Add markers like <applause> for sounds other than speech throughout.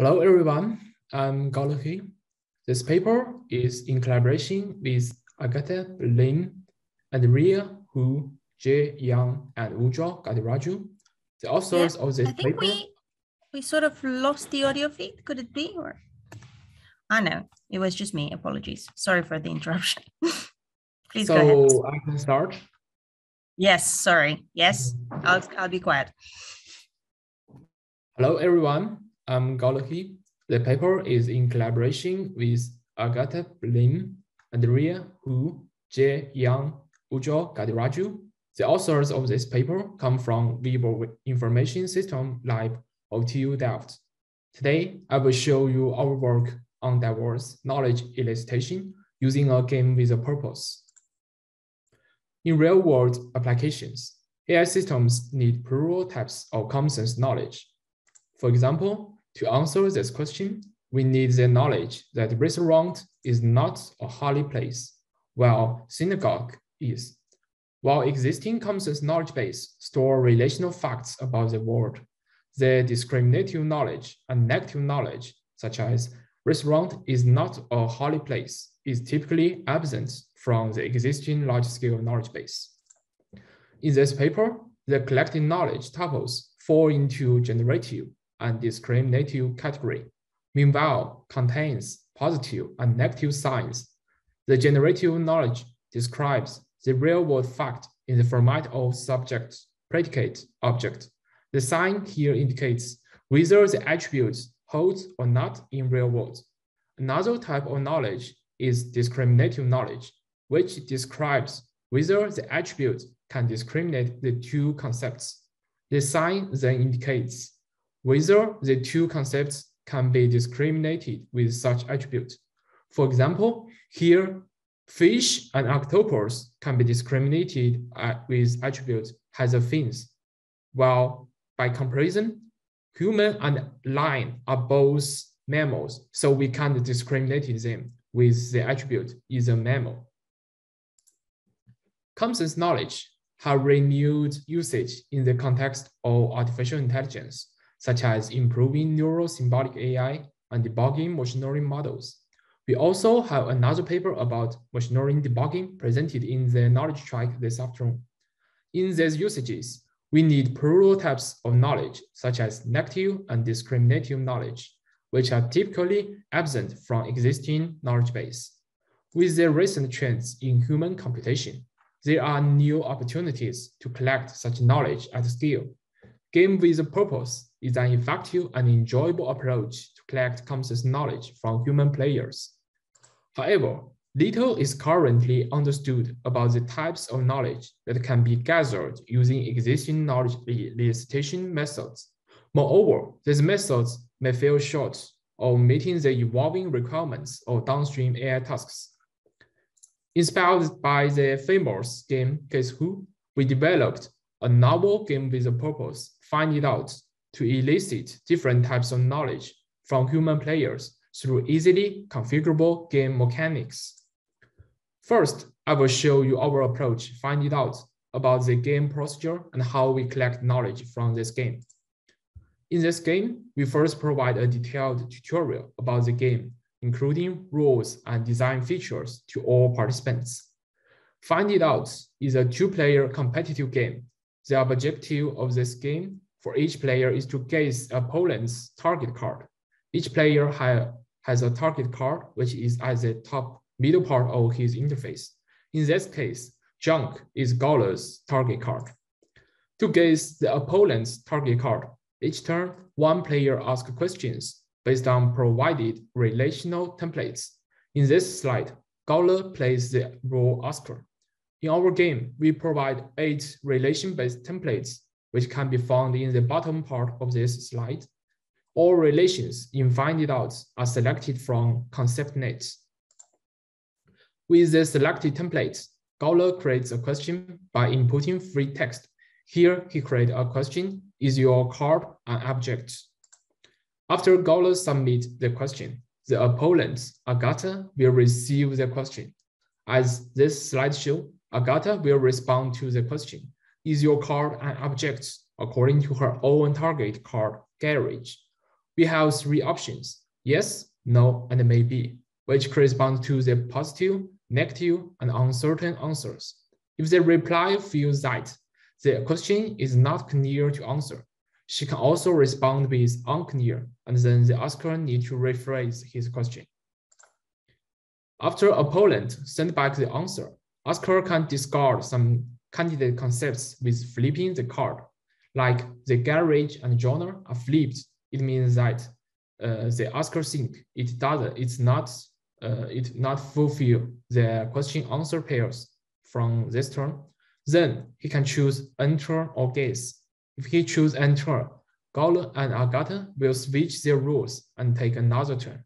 Hello, everyone. I'm Gao He. This paper is in collaboration with Agatha Lim, Andrea Hu, Jie Yang, and Ujwal Gadiraju. The authors Yeah, of this I think paper. we we sort of lost the audio feed. Could it be? Or ah, I know it was just me. Apologies. Sorry for the interruption. <laughs> Please go ahead. so I can start. Yes, sorry. Yes, mm-hmm. I'll I'll be quiet. Hello, everyone. Um, I'm Gao The paper is in collaboration with Agatha Lim, Andrea Hu, Jie Yang, Ujwal Gadiraju. The authors of this paper come from Web Information System Lab of TU Delft. Today, I will show you our work on diverse knowledge elicitation using a game with a purpose. In real-world applications, AI systems need plural types of common sense knowledge. For example, to answer this question, we need the knowledge that restaurant is not a holy place, while synagogue is. While existing common sense knowledge base store relational facts about the world, the discriminative knowledge and negative knowledge, such as restaurant is not a holy place, is typically absent from the existing large-scale knowledge base. In this paper, the collected knowledge tuples fall into generative and discriminative category, meanwhile contains positive and negative signs. The generative knowledge describes the real-world fact in the format of subject, predicate, object. The sign here indicates whether the attribute holds or not in real world. Another type of knowledge is discriminative knowledge, which describes whether the attribute can discriminate the two concepts. The sign then indicates whether the two concepts can be discriminated with such attribute. For example, here, fish and octopus can be discriminated uh, with attribute has a fins, while by comparison, human and lion are both mammals, so we can't discriminate them with the attribute is a mammal. Common knowledge have renewed usage in the context of artificial intelligence, such as improving neural symbolic AI and debugging machine learning models. We also have another paper about machine learning debugging presented in the knowledge track this afternoon. In these usages, we need plural types of knowledge, such as negative and discriminative knowledge, which are typically absent from existing knowledge base. With the recent trends in human computation, there are new opportunities to collect such knowledge at scale. Game with a purpose is an effective and enjoyable approach to collect sense knowledge from human players. However, little is currently understood about the types of knowledge that can be gathered using existing knowledge elicitation methods. Moreover, these methods may fall short of meeting the evolving requirements of downstream AI tasks. Inspired by the famous game Guess Who, we developed a novel game with a purpose, find it out, to elicit different types of knowledge from human players through easily configurable game mechanics. First, I will show you our approach, find it out about the game procedure and how we collect knowledge from this game. In this game, we first provide a detailed tutorial about the game, including rules and design features to all participants. Find It Out is a two-player competitive game. The objective of this game for each player is to guess opponent's target card. Each player ha has a target card, which is at the top middle part of his interface. In this case, junk is Gaole's target card. To guess the opponent's target card, each turn, one player asks questions based on provided relational templates. In this slide, Gawler plays the role asker. In our game, we provide eight relation-based templates, which can be found in the bottom part of this slide. All relations in Find It Out are selected from ConceptNet. With the selected templates, Gaole creates a question by inputting free text. Here, he creates a question, is your card an object? After Gaole submits the question, the opponent, Agathe, will receive the question. As this slide shows, Agatha will respond to the question, is your card an object according to her own target card garage? we have three options, yes, no, and maybe, which correspond to the positive, negative, and uncertain answers. If the reply feels that the question is not clear to answer, she can also respond with unclear, and then the asker need to rephrase his question. After a opponent send back the answer, asker can discard some candidate concepts with flipping the card. Like the garage and genre are flipped, it means that uh, the Oscar think it does it's not uh, it not fulfill the question answer pairs from this turn then he can choose enter or guess. If he choose enter, Gaole and Agathe will switch their rules and take another turn.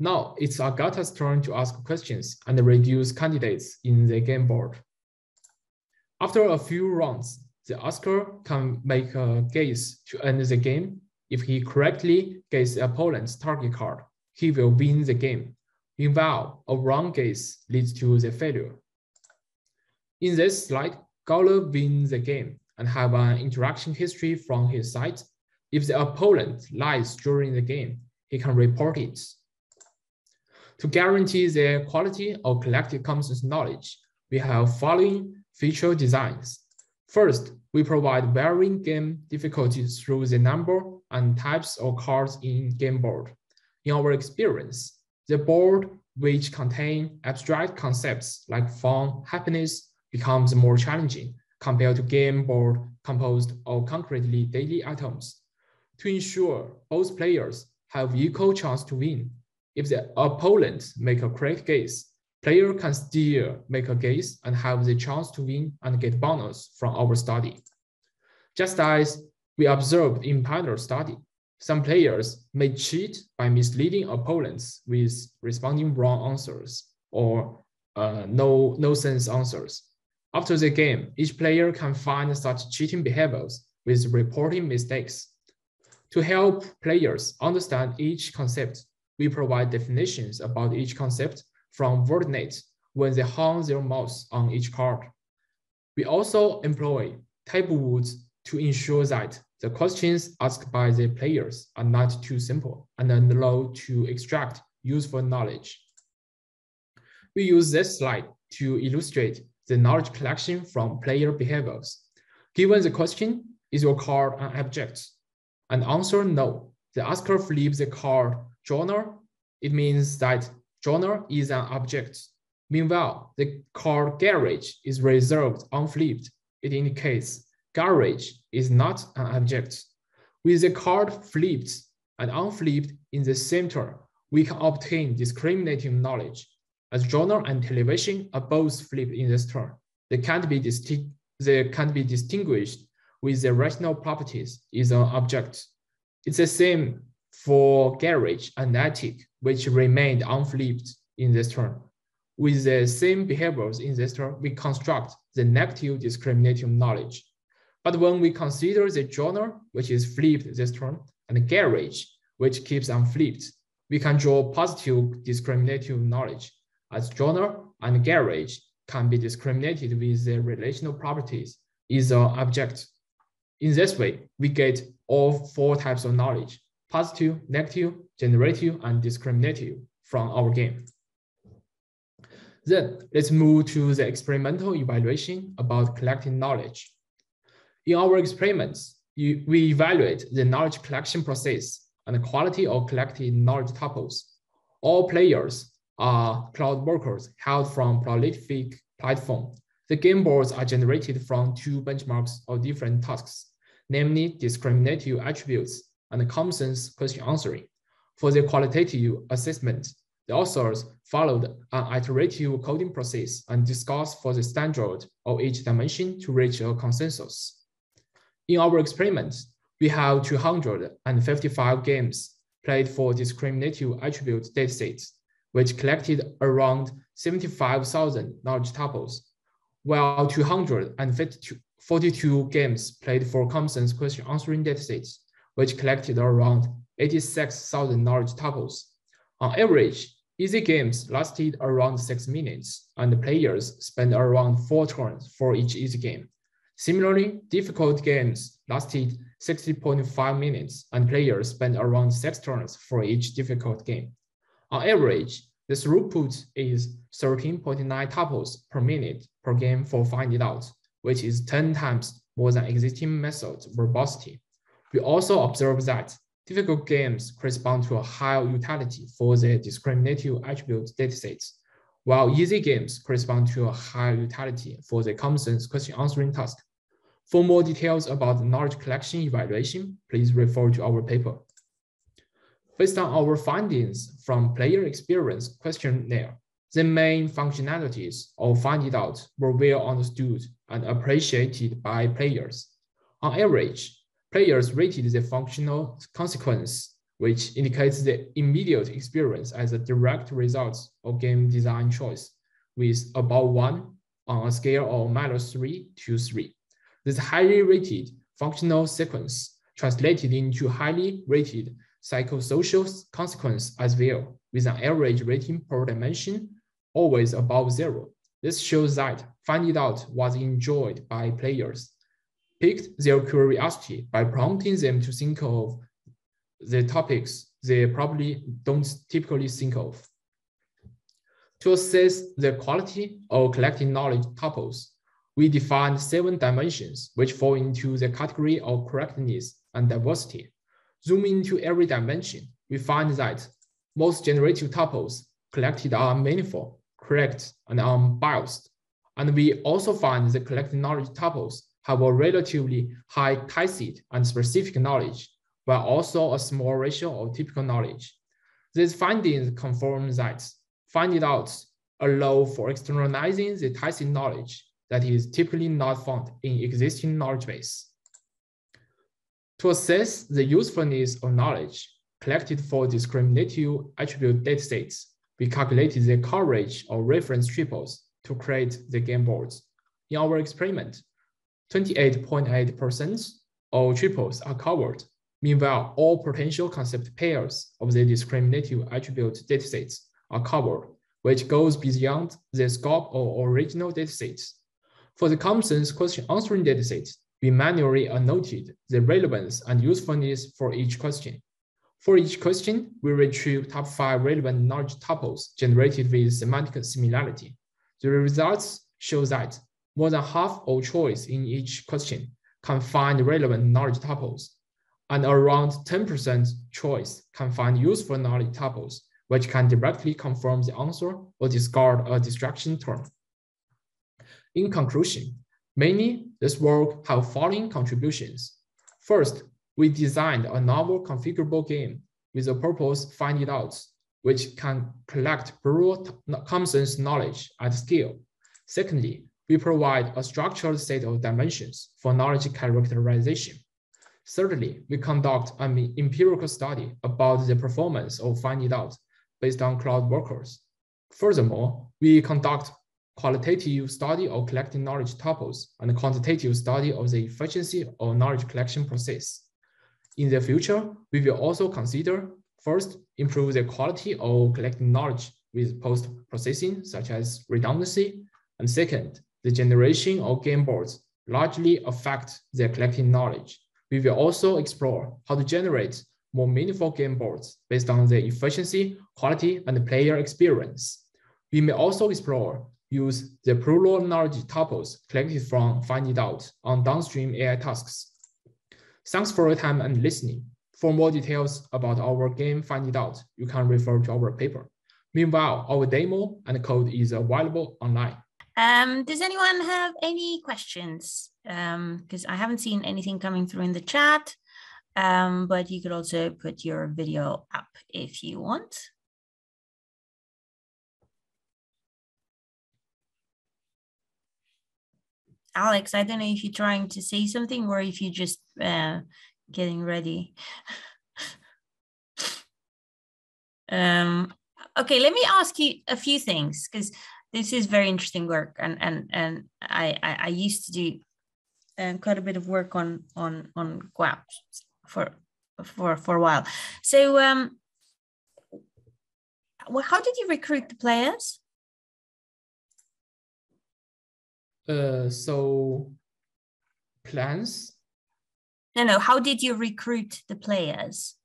Now it's Agathe's turn to ask questions and reduce candidates in the game board. After a few rounds, the asker can make a guess to end the game. If he correctly guesses the opponent's target card, he will win the game. Meanwhile, a wrong guess leads to the failure. In this slide, Gaole wins the game and have an interaction history from his side. If the opponent lies during the game, he can report it. To guarantee the quality of collected commons knowledge, we have following feature designs. First, we provide varying game difficulties through the number and types of cards in game board. In our experience, the board which contain abstract concepts like fun, happiness, becomes more challenging compared to game board composed of concretely daily items. To ensure both players have equal chance to win, if the opponent make a correct guess, player can still make a guess and have the chance to win and get bonus from our study. Just as we observed in panel study, some players may cheat by misleading opponents with responding wrong answers or uh, no, no sense answers. After the game, each player can find such cheating behaviors with reporting mistakes. To help players understand each concept, we provide definitions about each concept from WordNet when they hang their mouse on each card. We also employ taboo words to ensure that the questions asked by the players are not too simple and allow to extract useful knowledge. We use this slide to illustrate the knowledge collection from player behaviors. Given the question, is your card an object? And answer no. The asker flips the card genre. It means that genre is an object. Meanwhile, the card garage is reserved unflipped. It indicates garage is not an object. With the card flipped and unflipped in the center, we can obtain discriminating knowledge as journal and television are both flipped in this turn. They can't be, distinct, they can't be distinguished with the rational properties is an object. It's the same for garage and attic, which remained unflipped in this turn. With the same behaviors in this turn, we construct the negative discriminative knowledge. But when we consider the journal, which is flipped this turn, and garage, which keeps unflipped, we can draw positive discriminative knowledge as journal and garage can be discriminated with the relational properties is an object. In this way, we get all four types of knowledge, positive, negative, generative, and discriminative from our game. Then let's move to the experimental evaluation about collecting knowledge. In our experiments, we evaluate the knowledge collection process and the quality of collected knowledge tuples. All players are crowd workers held from prolific platform. The game boards are generated from two benchmarks of different tasks, namely discriminative attributes and common sense question answering. For the qualitative assessment, the authors followed an iterative coding process and discussed for the standard of each dimension to reach a consensus. In our experiment, we have 255 games played for discriminative attribute datasets which collected around 75,000 knowledge tuples, while 242 games played for common sense question answering datasets, which collected around 86,000 knowledge tuples. On average, easy games lasted around six minutes, and players spent around four turns for each easy game. Similarly, difficult games lasted 60.5 minutes and players spent around six turns for each difficult game. On average, the throughput is 13.9 tuples per minute per game for Find It Out, which is 10 times more than existing methods verbosity. We also observe that difficult games correspond to a higher utility for the discriminative attribute datasets, while easy games correspond to a higher utility for the common sense question answering task. For more details about knowledge collection evaluation, please refer to our paper. Based on our findings from player experience questionnaire, the main functionalities of Find It Out were well understood and appreciated by players. On average, players rated the functional consequence, which indicates the immediate experience as a direct result of game design choice, with about one on a scale of minus three to three. This highly rated functional sequence translated into highly rated psychosocial consequence as well, with an average rating per dimension always above zero. This shows that Find It Out was enjoyed by players, piqued their curiosity by prompting them to think of the topics they probably don't typically think of. To assess the quality of collecting knowledge tuples, we defined seven dimensions which fall into the category of correctness and diversity. Zooming into every dimension, we find that most generative tuples collected are meaningful, correct, and unbiased. And we also find the collected knowledge tuples have a relatively high tacit and specific knowledge, but also a small ratio of typical knowledge. These findings confirm that Find It Out allow for externalizing the tacit knowledge that is typically not found in existing knowledge base. To assess the usefulness of knowledge collected for discriminative attribute datasets, we calculated the coverage of reference triples to create the game boards. In our experiment, 28.8% of triples are covered. Meanwhile, all potential concept pairs of the discriminative attribute datasets are covered, which goes beyond the scope of original datasets. For the common sense question answering dataset, we manually annotated the relevance and usefulness for each question. For each question, we retrieve top five relevant knowledge tuples generated with semantic similarity. The results show that more than half of choice in each question can find relevant knowledge tuples, and around 10% choice can find useful knowledge tuples, which can directly confirm the answer or discard a distraction term. In conclusion, many this work have following contributions. First, we designed a novel configurable game with a purpose find it out, which can collect broad common sense knowledge at scale. Secondly, we provide a structured set of dimensions for knowledge characterization. Thirdly, we conduct an empirical study about the performance of Find It Out based on crowd workers. Furthermore, we conduct qualitative study of collecting knowledge tuples, and quantitative study of the efficiency of knowledge collection process. In the future, we will also consider first, improve the quality of collecting knowledge with post-processing, such as redundancy, and second, the generation of game boards largely affect their collecting knowledge. We will also explore how to generate more meaningful game boards based on their efficiency, quality, and player experience. We may also explore use the plural knowledge tuples collected from Find It Out on downstream AI tasks. Thanks for your time and listening. For more details about our game Find It Out, you can refer to our paper. Meanwhile, our demo and code is available online. Um, does anyone have any questions? Because um, I haven't seen anything coming through in the chat, um, but you could also put your video up if you want. Alex, I don't know if you're trying to say something or if you're just uh, getting ready. <laughs> um, okay, let me ask you a few things because this is very interesting work, and and and I I, I used to do um, quite a bit of work on on on GWAP for for for a while. So um, well, how did you recruit the players? Uh, so plans. No, no. How did you recruit the players?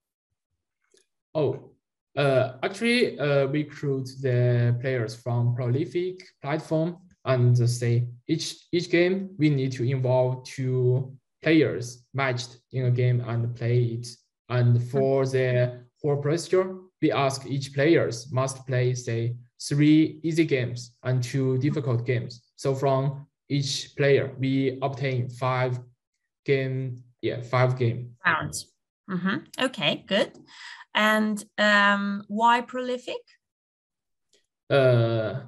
Oh, uh, actually, uh, recruit the players from prolific platform and say each each game we need to involve two players matched in a game and play it. And for the whole procedure, we ask each players must play say three easy games and two difficult games. So from each player, we obtain five game, yeah, five game rounds. Mm-hmm. Okay, good. And um, why prolific? Uh,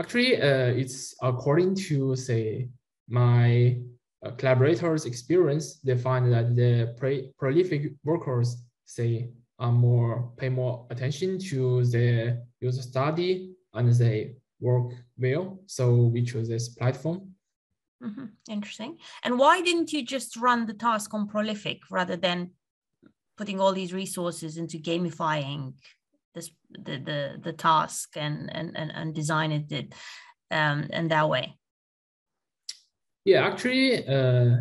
actually, uh, it's according to say my uh, collaborators' experience. They find that the pre- prolific workers say are more pay more attention to the user study and they work well. So we chose this platform. Mm-hmm. Interesting. And why didn't you just run the task on Prolific rather than putting all these resources into gamifying this the the, the task and and and, and design it um and that way? Yeah, actually, uh,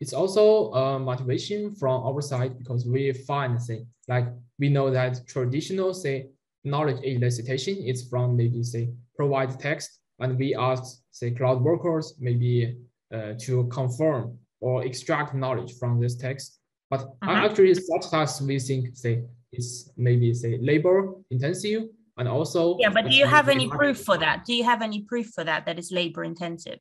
it's also a motivation from our side because we find say like we know that traditional say knowledge elicitation is from maybe say provide text and we ask say crowd workers maybe uh, to confirm or extract knowledge from this text. But uh-huh. actually such tasks we think say is maybe say labor intensive and also yeah but do you have any proof for that do you have any proof for that that is labor intensive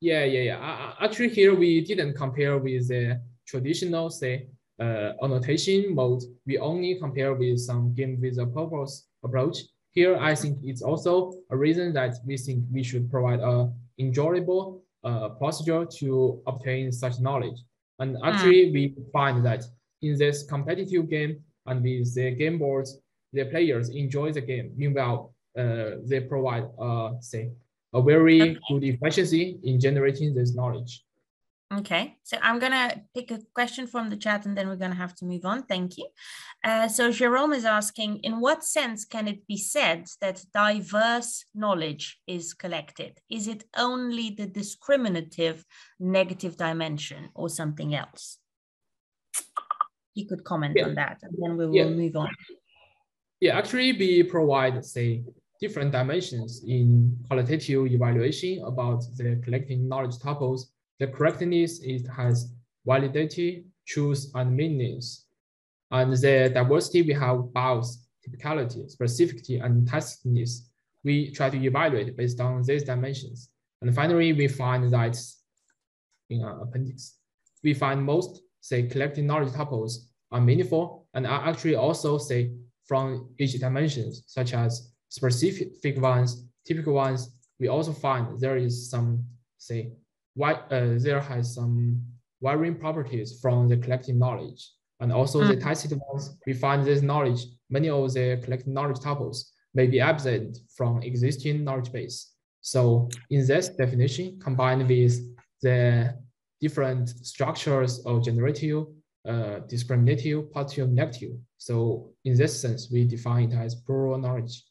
yeah yeah yeah uh, actually here we didn't compare with the traditional say uh, annotation mode, we only compare with some game with a purpose approach. Here, I think it's also a reason that we think we should provide a enjoyable uh, procedure to obtain such knowledge. And hmm. actually, mm. we find that in this competitive game and with the game boards, the players enjoy the game. Meanwhile, uh, they provide, uh, say, a very okay. good efficiency in generating this knowledge. Okay, so I'm going to pick a question from the chat and then we're going to have to move on. Thank you. Uh, so Jerome is asking, in what sense can it be said that diverse knowledge is collected? Is it only the discriminative negative dimension or something else? You could comment yeah. on that and then we will yeah. move on. Yeah, actually we provide, say, different dimensions in qualitative evaluation about the collecting knowledge tuples the correctness it has validity, truth, and meanings. And the diversity we have bias, typicality, specificity, and tacitness. We try to evaluate based on these dimensions. And finally, we find that in our appendix, we find most say collecting knowledge tuples are meaningful and are actually also say from each dimensions, such as specific ones, typical ones. We also find there is some say why uh, there has some varying properties from the collected knowledge. And also mm. the tacit ones, we find this knowledge, many of the collected knowledge tuples may be absent from existing knowledge base. So in this definition, combined with the different structures of generative, uh, discriminative, positive, negative. So in this sense, we define it as plural knowledge.